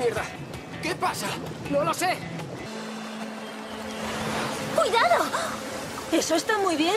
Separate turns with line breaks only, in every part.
¡Mierda! ¿Qué pasa? ¡No lo sé!
¡Cuidado! Eso está muy bien.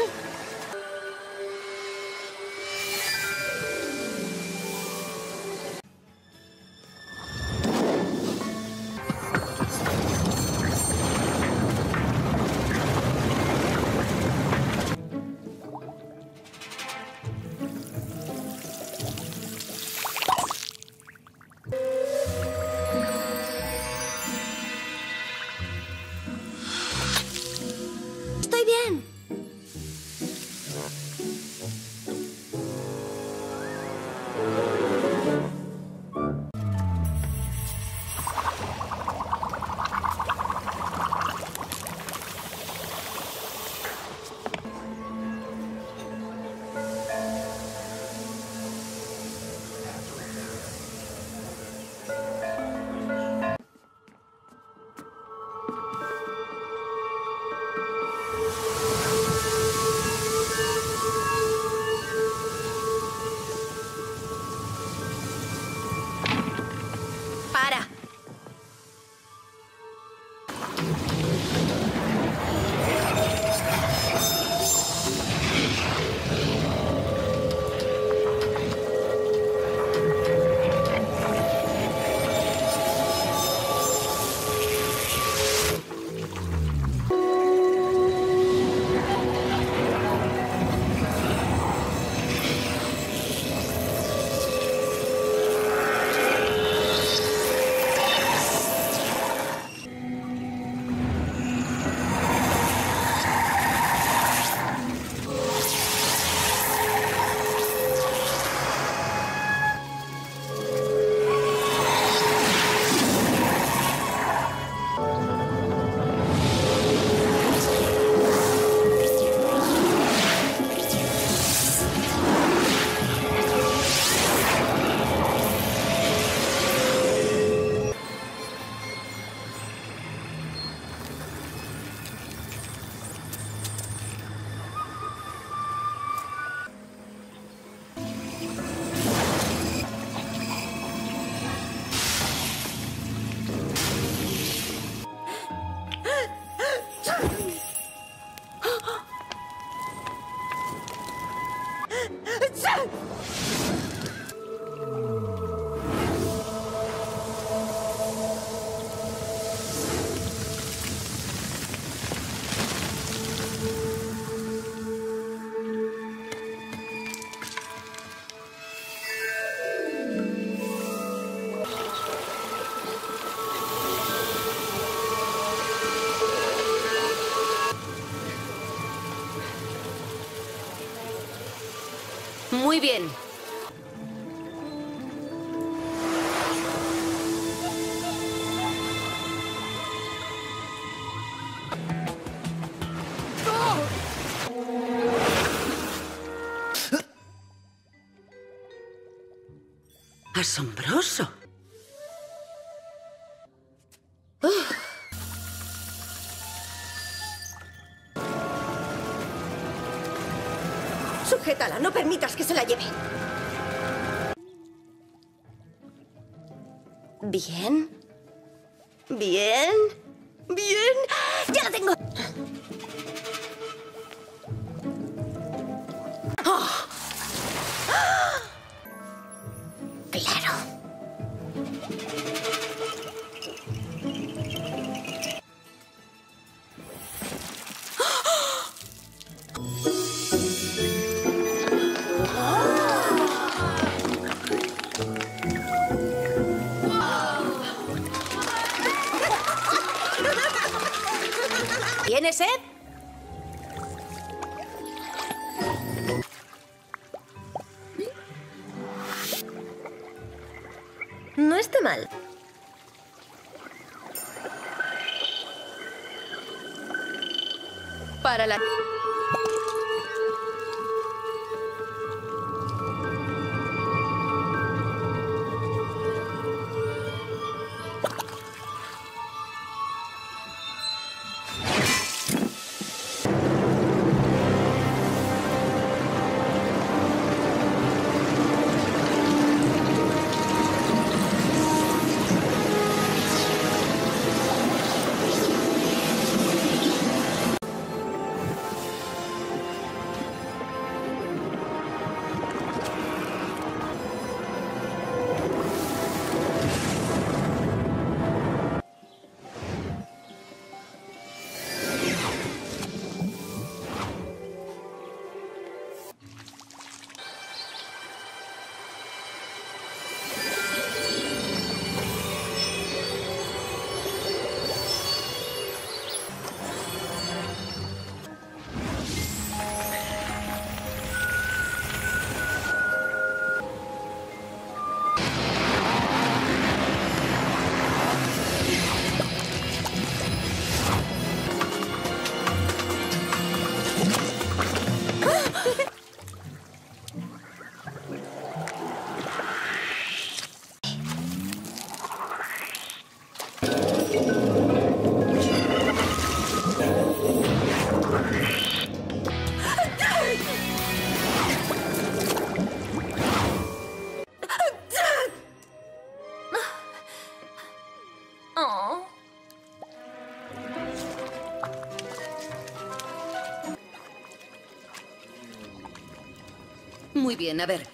Muy bien.
Asombroso.
Sujétala, no permitas que se la lleve. Bien. Bien. Bien. ¡Ya la tengo!
¿Tienes sed?
No está mal.
Para la... Muy bien, a ver.